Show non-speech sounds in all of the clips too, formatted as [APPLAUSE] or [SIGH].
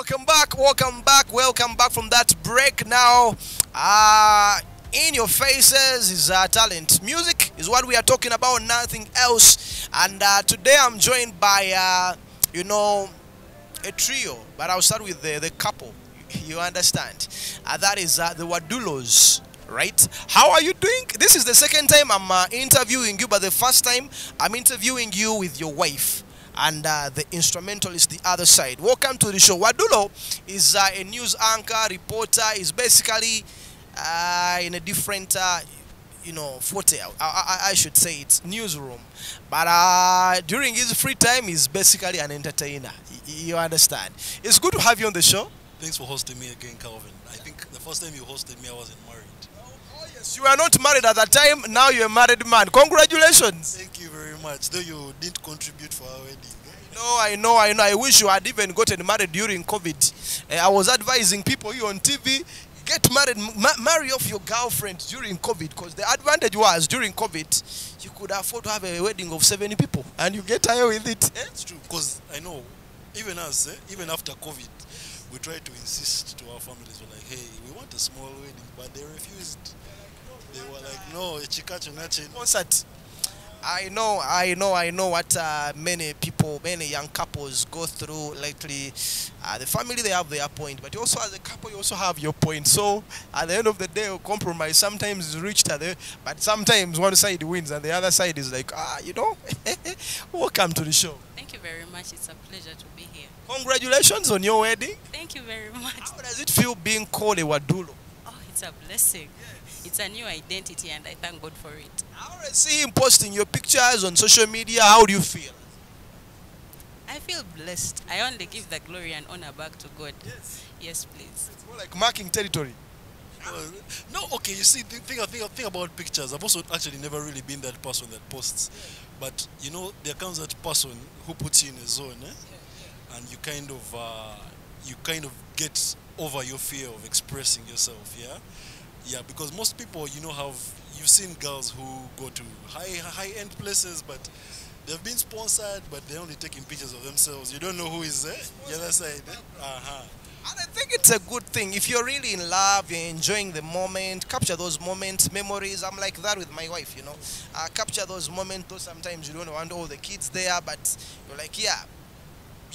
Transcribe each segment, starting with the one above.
welcome back, welcome back, welcome back from that break. Now, uh, in your faces is uh, talent. Music is what we are talking about, nothing else. And uh, today I'm joined by, uh, you know, a trio, but I'll start with the, the couple. You understand? Uh, that is uh, the Wadulos. Right? How are you doing? This is the second time I'm uh, interviewing you, but the first time I'm interviewing you with your wife and uh, the instrumentalist the other side. Welcome to the show. Wadulo is uh, a news anchor, reporter. Is basically uh, in a different, uh, you know, forte. I, I, I should say it's newsroom. But uh, during his free time, he's basically an entertainer. You understand? It's good to have you on the show. Thanks for hosting me again, Calvin. I think the first time you hosted me, I wasn't married. Oh, yes. You were not married at that time. Now you're a married man. Congratulations. Thank you very much. Though you didn't contribute for our wedding. No, I know, I know. I wish you had even gotten married during COVID. Uh, I was advising people you on TV get married, ma- marry off your girlfriend during COVID because the advantage was during COVID you could afford to have a wedding of 70 people and you get away with it. Eh? It's true, because I know, even us, eh, even after COVID, we tried to insist to our families, we're like, hey, we want a small wedding, but they refused. They were like, no, chikacho nache. Concert. I know, I know, I know what uh, many people, many young couples go through lately. Uh, the family, they have their point, but you also as a couple, you also have your point. So at the end of the day, compromise sometimes is reached at the, but sometimes one side wins and the other side is like, ah, you know, [LAUGHS] welcome to the show. Thank you very much. It's a pleasure to be here. Congratulations on your wedding. Thank you very much. How does it feel being called a Wadulo? It's a blessing. It's a new identity, and I thank God for it. I already see him posting your pictures on social media. How do you feel? I feel blessed. I only give the glory and honor back to God. Yes. Yes, please. It's more like marking territory. Uh, no, okay, you see, the thing, thing, thing about pictures, I've also actually never really been that person that posts. But, you know, there comes that person who puts you in a zone, eh? and you kind of, uh, you kind of get over your fear of expressing yourself, yeah? Yeah, because most people, you know, have, you've seen girls who go to high, high-end places, but they've been sponsored, but they're only taking pictures of themselves. You don't know who is there, the other side, eh? Uh-huh. And I think it's a good thing. If you're really in love, you're enjoying the moment, capture those moments, memories. I'm like that with my wife, you know. Uh, capture those moments, though sometimes you don't want all the kids there, but you're like, yeah,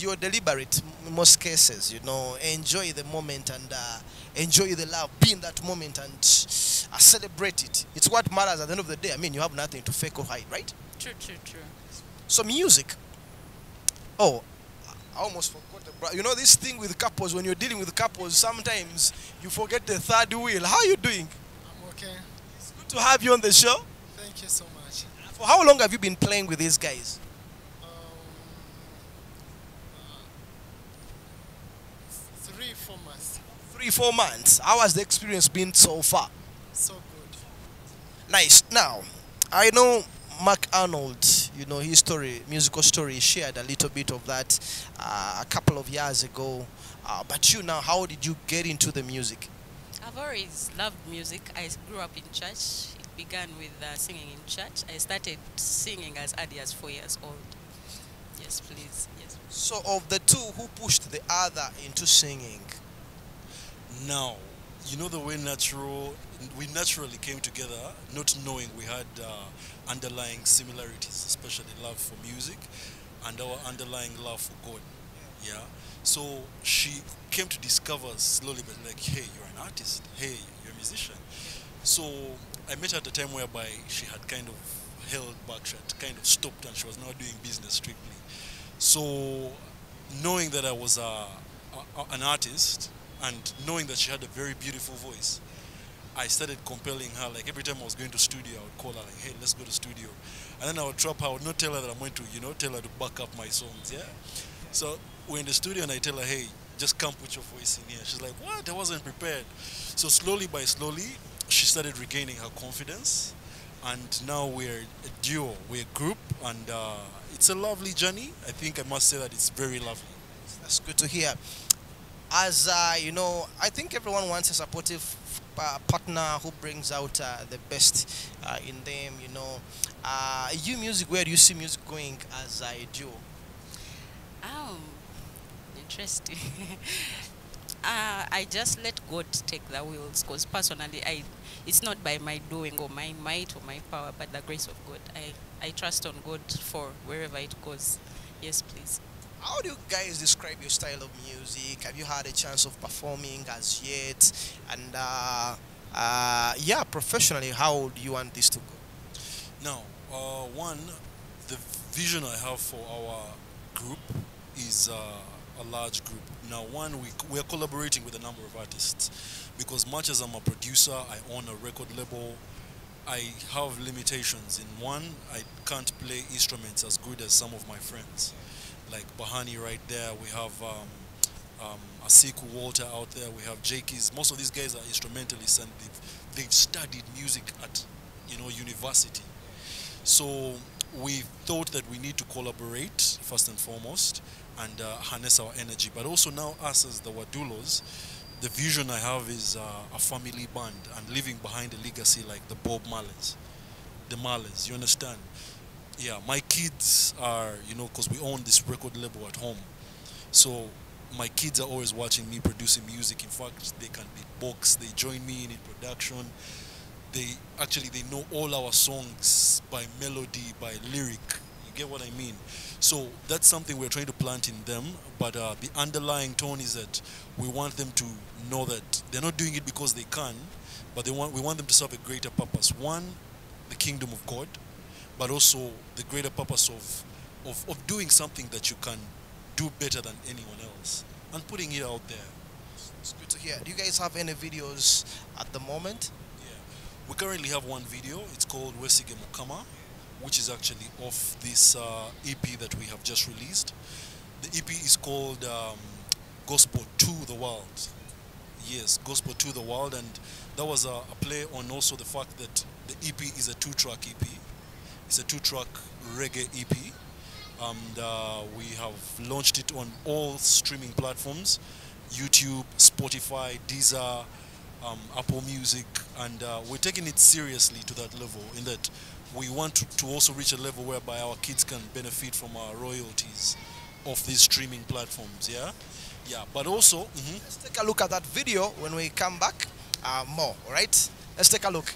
you're deliberate in most cases, you know. Enjoy the moment and uh, enjoy the love. Be in that moment and uh, celebrate it. It's what matters at the end of the day. I mean, you have nothing to fake or hide, right? True, true, true. So music. Oh, I almost forgot. About, you know this thing with couples. When you're dealing with couples, sometimes you forget the third wheel. How are you doing? I'm okay. It's good to have you on the show. Thank you so much. For how long have you been playing with these guys? Um, uh, three, four months. Three, four months. How has the experience been so far? So good. Nice. Now, I know Mark Arnold. You know his story, musical story. Shared a little bit of that uh, a couple of years ago. Uh, but you now, how did you get into the music? I've always loved music. I grew up in church. It began with uh, singing in church. I started singing as early as four years old. Yes, please. Yes. So, of the two, who pushed the other into singing? Now, you know the way natural we naturally came together, not knowing we had uh, underlying similarities, especially love for music and our underlying love for God. Yeah. So she came to discover slowly, but like, hey, you're an artist. Hey, you're a musician. So I met her at a time whereby she had kind of held back, she had kind of stopped, and she was now doing business strictly. So knowing that I was a, a, an artist and knowing that she had a very beautiful voice, I started compelling her. Like every time I was going to studio, I would call her like, "Hey, let's go to studio," and then I would drop her. I would not tell her that I'm going to, you know, tell her to back up my songs. Yeah. So we're in the studio, and I tell her, "Hey, just come put your voice in here." She's like, "What? I wasn't prepared." So slowly by slowly, she started regaining her confidence, and now we're a duo, we're a group, and uh, it's a lovely journey. I think I must say that it's very lovely. That's good to hear. As uh, you know, I think everyone wants a supportive uh, partner who brings out uh, the best uh, in them. You know, uh, you music. Where do you see music going as a duo? Oh, interesting. [LAUGHS] uh, I just let God take the wheels because personally, I it's not by my doing or my might or my power, but the grace of God. I, I trust on God for wherever it goes. Yes, please. How do you guys describe your style of music? Have you had a chance of performing as yet? And uh, uh, yeah, professionally, how do you want this to go? Now, uh, one, the vision I have for our group is uh, a large group. Now, one, we, we are collaborating with a number of artists because much as I'm a producer, I own a record label, I have limitations. In one, I can't play instruments as good as some of my friends. Like Bahani right there, we have um, um, Asiku Walter out there, we have Jakey's. Most of these guys are instrumentalists and they've, they've studied music at, you know, university. So we thought that we need to collaborate first and foremost and uh, harness our energy. But also now us as the Wadulos, the vision I have is uh, a family band and leaving behind a legacy like the Bob Marleys, the Marleys. You understand? Yeah, my kids are, you know, because we own this record label at home. So my kids are always watching me producing music. In fact, they can beatbox. They join me in, in production they actually they know all our songs by melody by lyric you get what i mean so that's something we're trying to plant in them but uh, the underlying tone is that we want them to know that they're not doing it because they can but they want we want them to serve a greater purpose one the kingdom of god but also the greater purpose of of, of doing something that you can do better than anyone else and putting it out there It's good to hear. Do you guys have any videos at the moment? Yeah. We currently have one video. It's called Wesige Mukama, which is actually off this uh, EP that we have just released. The EP is called um, Gospel to the World. Yes, Gospel to the World, and that was a, a play on also the fact that the EP is a two-track EP. It's a two-track reggae EP, and uh, we have launched it on all streaming platforms: YouTube, Spotify, Deezer, um, Apple Music, and uh, we're taking it seriously to that level. In that, we want to, also reach a level whereby our kids can benefit from our royalties of these streaming platforms. Yeah, yeah. But also, mhm. Let's take a look at that video when we come back. Uh, more, all right? Let's take a look.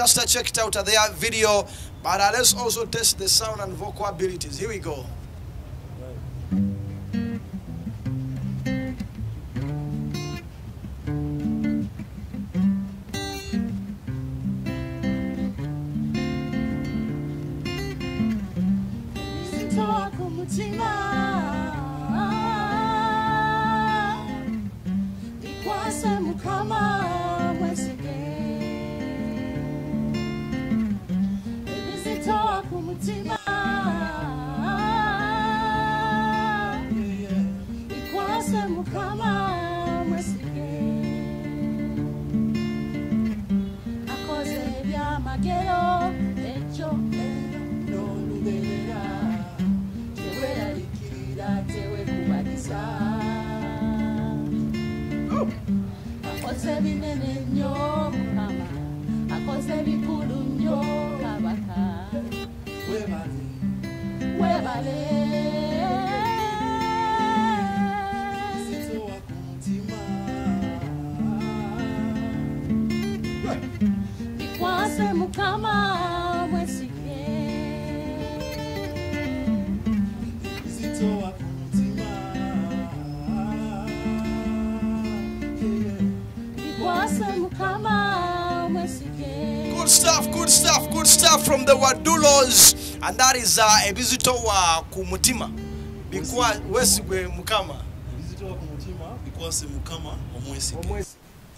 Just checked out their video, but let's also test the sound and vocal abilities. Here we go. bikuru nyo kabaka webale webale stuff, good stuff, good stuff from the Wadulos. And that is uh, a visitor wa kumutima. Bikwa wesigwe mukama. Bikwase mukama omwesige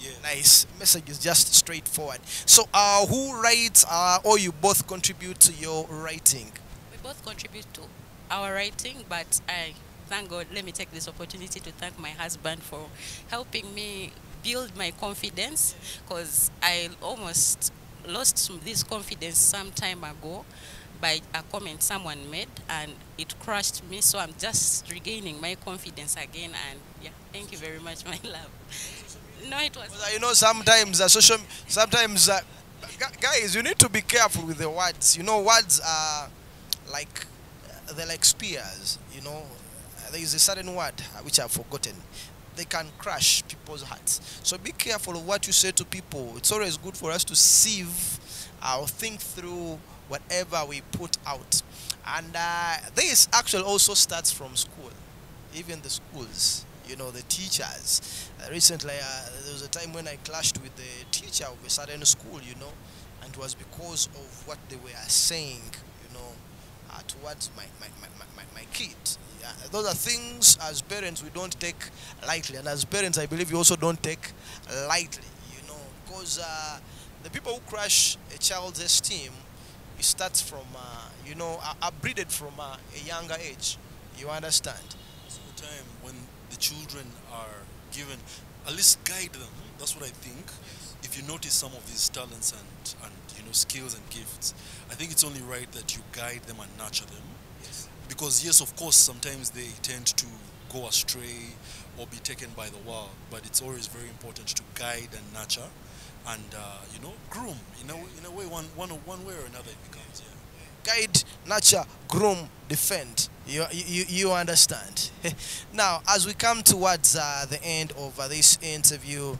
yeah. Nice. Message is just straightforward. So, uh, who writes uh, or you both contribute to your writing? We both contribute to our writing, but I thank God. Let me take this opportunity to thank my husband for helping me build my confidence because I almost lost this confidence some time ago by a comment someone made and it crushed me. So I'm just regaining my confidence again. And yeah, thank you very much, [LAUGHS] my love. No, it was. Uh, you know, sometimes uh, social, sometimes uh, guys, you need to be careful with the words. You know, words are like they're like spears. You know, there is a certain word uh, which I've forgotten. They can crush people's hearts. So be careful of what you say to people. It's always good for us to sieve or think through whatever we put out. And uh, this actually also starts from school, even the schools. You know, the teachers. Uh, recently, uh, there was a time when I clashed with the teacher of a certain school, you know, and it was because of what they were saying, uh, towards my, my, my, my, my, kid. Yeah, those are things as parents we don't take lightly, and as parents, I believe you also don't take lightly, you know, because uh, the people who crush a child's esteem, it starts from, uh, you know, are, are breeded from uh, a younger age. You understand? Of the time when the children are given, at least guide them. That's what I think. If you notice some of these talents and, and skills and gifts, I think it's only right that you guide them and nurture them. Because yes, of course, sometimes they tend to go astray or be taken by the world, but it's always very important to guide and nurture and uh, you know groom in a, in a way one, one, one way or another it becomes yeah. guide, nurture, groom, defend. You, you, you understand. [LAUGHS] now, as we come towards uh, the end of uh, this interview,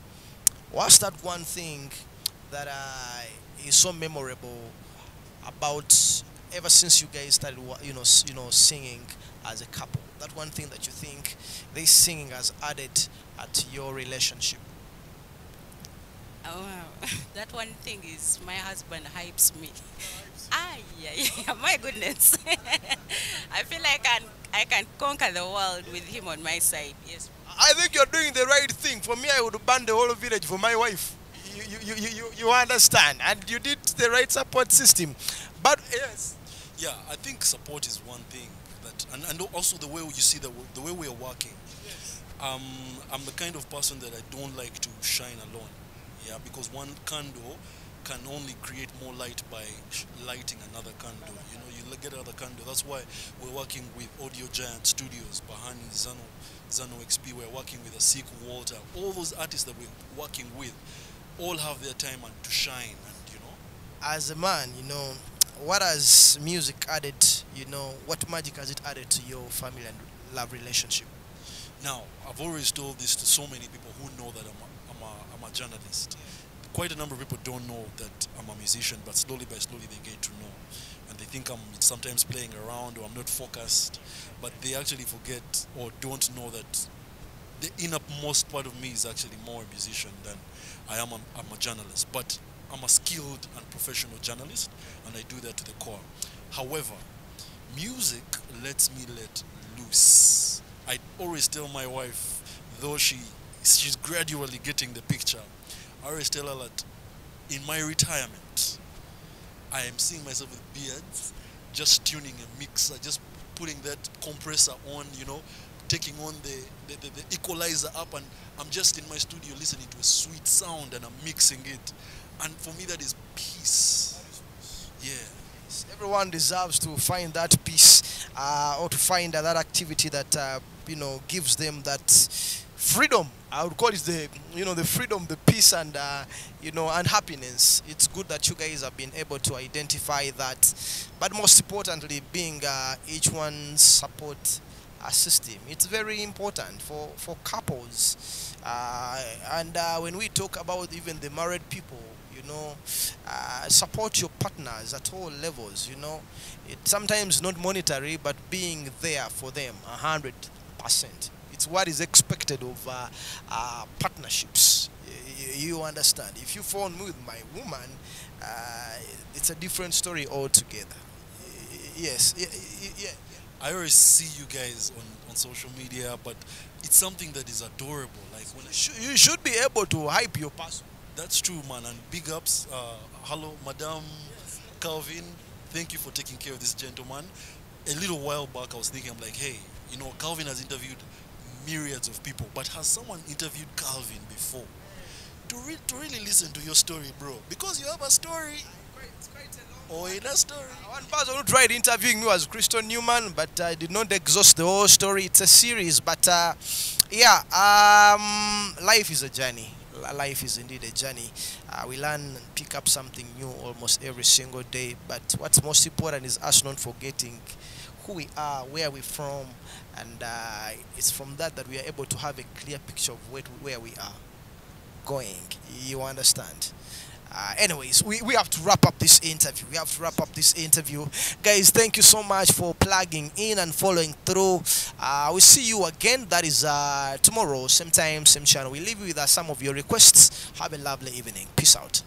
what's that one thing that uh, is so memorable about ever since you guys started, you know, you know, singing as a couple? That one thing that you think this singing has added to your relationship? Oh, wow. [LAUGHS] that one thing is my husband hypes me. Ah, [LAUGHS] yeah, yeah. My goodness. [LAUGHS] I feel like I can, I can conquer the world with him on my side. Yes. I think you're doing the right thing. For me, I would ban the whole village for my wife. You, you, you, you, understand, and you did the right support system. But yes, Yeah, I think support is one thing that, and, and also the way you see the the way we are working. Um, I'm the kind of person that I don't like to shine alone. Yeah, because one candle can only create more light by lighting another candle. You know, you get another candle. That's why we're working with Audio Giant Studios, Bahani, Zano, Zano XP. We're working with Asiku Walter. All those artists that we're working with, all have their time and to shine. And you know, as a man, you know, what has music added? You know, what magic has it added to your family and love relationship? Now, I've always told this to so many people who know that I'm a, I'm a, I'm a journalist. quite a number of people don't know that I'm a musician, but slowly by slowly they get to know. And they think I'm sometimes playing around or I'm not focused, but they actually forget or don't know that the innermost part of me is actually more a musician than I am a, I'm a journalist. But I'm a skilled and professional journalist, and I do that to the core. However, music lets me let loose. I always tell my wife, though she she's gradually getting the picture, I always tell her that in my retirement, I am seeing myself with beards, just tuning a mixer, just putting that compressor on, you know, taking on the, the, the, the equalizer up, and I'm just in my studio listening to a sweet sound and I'm mixing it. And for me, that is peace. Yeah. Everyone deserves to find that peace uh, or to find uh, that activity that uh, you know gives them that freedom. I would call it the you know the freedom, the peace, and uh, you know and happiness. It's good that you guys have been able to identify that, but most importantly, being uh, each one's support uh, system. It's very important for for couples, uh, and uh, when we talk about even the married people, you know, uh, support your partners at all levels. You know, it sometimes not monetary, but being there for them a hundred percent. It's what is expected of uh, uh, partnerships. You understand? If you fall with my woman, uh, it's a different story altogether. Yes, y- y- yeah. I always see you guys on, on social media, but it's something that is adorable. Like when You should- You should be able to hype your person. That's true, man. And big ups. Uh, hello, Madame Calvin. Thank you for taking care of this gentleman. A little while back, I was thinking, I'm like, hey, you know, Calvin has interviewed myriads of people, but has someone interviewed Calvin before? To, re- to really listen to your story, bro. Because you have a story or in a story. One person who tried interviewing me was Christian Newman, but I did not exhaust the whole story. It's a series, but uh, yeah, um, life is a journey. Life is indeed a journey. Uh, we learn and pick up something new almost every single day. But what's most important is us not forgetting who we are, where we're from, and uh, it's from that that we are able to have a clear picture of where we are going. You understand? Uh, anyways, we, we have to wrap up this interview. We have to wrap up this interview. Guys, thank you so much for plugging in and following through. Uh, we'll see you again. That is uh, tomorrow, same time, same channel. We leave you with uh, some of your requests. Have a lovely evening. Peace out.